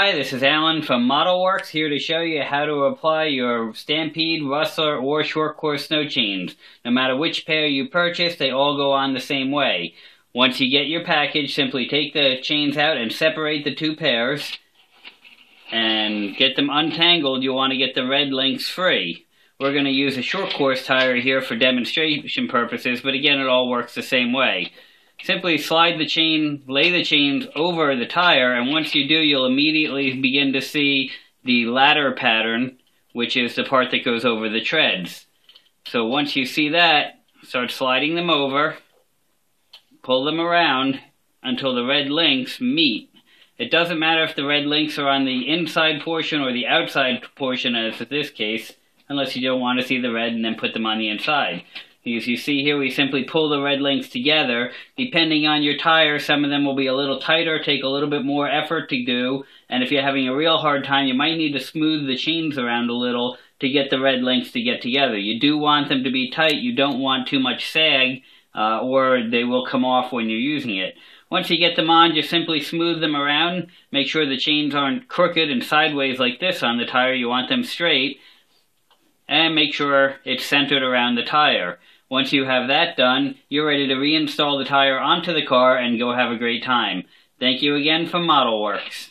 Hi, this is Alan from ModelWorks here to show you how to apply your Stampede, Rustler, or Short Course snow chains. No matter which pair you purchase, they all go on the same way. Once you get your package, simply take the chains out and separate the two pairs and get them untangled. You'll want to get the red links free. We're going to use a short course tire here for demonstration purposes, but again, it all works the same way. Simply slide the chain, lay the chains over the tire, and once you do, you'll immediately begin to see the ladder pattern, which is the part that goes over the treads. So once you see that, start sliding them over, pull them around until the red links meet. It doesn't matter if the red links are on the inside portion or the outside portion, as in this case, unless you don't want to see the red and then put them on the inside. As you see here, we simply pull the red links together. Depending on your tire, some of them will be a little tighter, take a little bit more effort to do, and if you're having a real hard time, you might need to smooth the chains around a little to get the red links to get together. You do want them to be tight, you don't want too much sag, uh, or they will come off when you're using it. Once you get them on, just simply smooth them around. Make sure the chains aren't crooked and sideways like this on the tire. You want them straight. And make sure it's centered around the tire. Once you have that done, you're ready to reinstall the tire onto the car and go have a great time. Thank you again from ModelWorks.